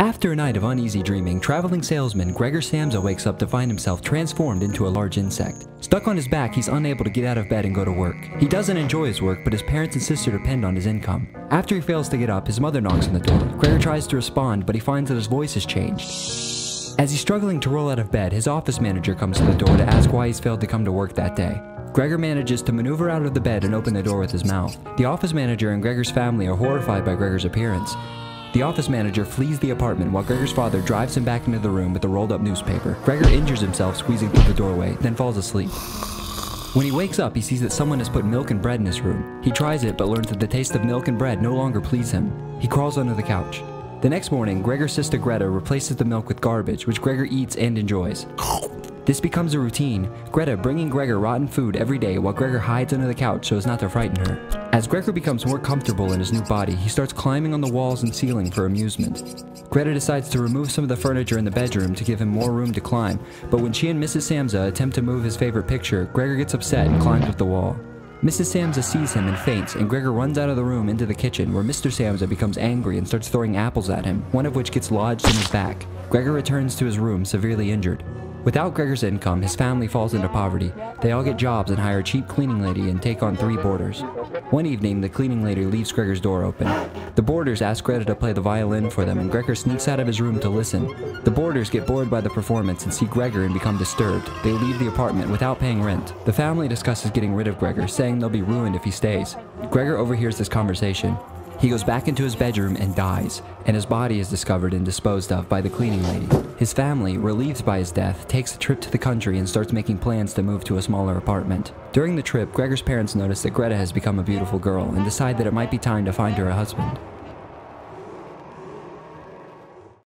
After a night of uneasy dreaming, traveling salesman Gregor Samsa wakes up to find himself transformed into a large insect. Stuck on his back, he's unable to get out of bed and go to work. He doesn't enjoy his work, but his parents and sister depend on his income. After he fails to get up, his mother knocks on the door. Gregor tries to respond, but he finds that his voice has changed. As he's struggling to roll out of bed, his office manager comes to the door to ask why he's failed to come to work that day. Gregor manages to maneuver out of the bed and open the door with his mouth. The office manager and Gregor's family are horrified by Gregor's appearance. The office manager flees the apartment while Gregor's father drives him back into the room with a rolled up newspaper. Gregor injures himself squeezing through the doorway, then falls asleep. When he wakes up, he sees that someone has put milk and bread in his room. He tries it, but learns that the taste of milk and bread no longer please him. He crawls under the couch. The next morning, Gregor's sister Greta replaces the milk with garbage, which Gregor eats and enjoys. This becomes a routine, Greta bringing Gregor rotten food every day while Gregor hides under the couch so as not to frighten her. As Gregor becomes more comfortable in his new body, he starts climbing on the walls and ceiling for amusement. Greta decides to remove some of the furniture in the bedroom to give him more room to climb, but when she and Mrs. Samsa attempt to move his favorite picture, Gregor gets upset and climbs up the wall. Mrs. Samsa sees him and faints, and Gregor runs out of the room into the kitchen where Mr. Samsa becomes angry and starts throwing apples at him, one of which gets lodged in his back. Gregor returns to his room severely injured. Without Gregor's income, his family falls into poverty. They all get jobs and hire a cheap cleaning lady and take on three boarders. One evening, the cleaning lady leaves Gregor's door open. The boarders ask Greta to play the violin for them, and Gregor sneaks out of his room to listen. The boarders get bored by the performance and see Gregor and become disturbed. They leave the apartment without paying rent. The family discusses getting rid of Gregor, saying they'll be ruined if he stays. Gregor overhears this conversation. He goes back into his bedroom and dies, and his body is discovered and disposed of by the cleaning lady. His family, relieved by his death, takes a trip to the country and starts making plans to move to a smaller apartment. During the trip, Gregor's parents notice that Greta has become a beautiful girl and decide that it might be time to find her a husband.